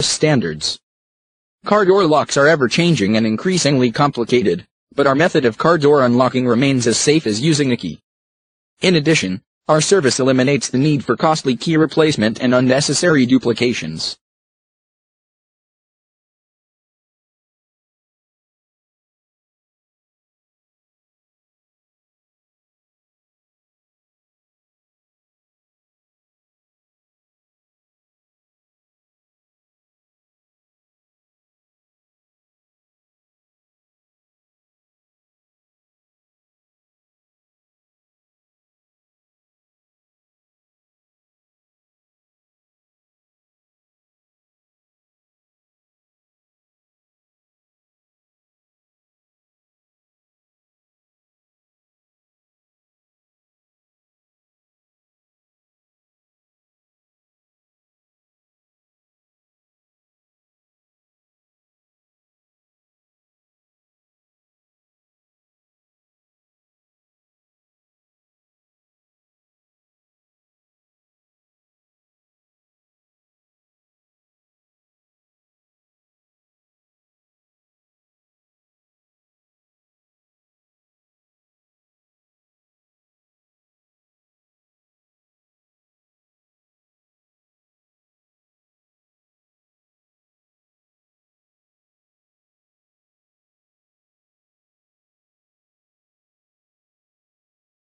Standards Car door locks are ever-changing and increasingly complicated, but our method of car door unlocking remains as safe as using a key. In addition, our service eliminates the need for costly key replacement and unnecessary duplications.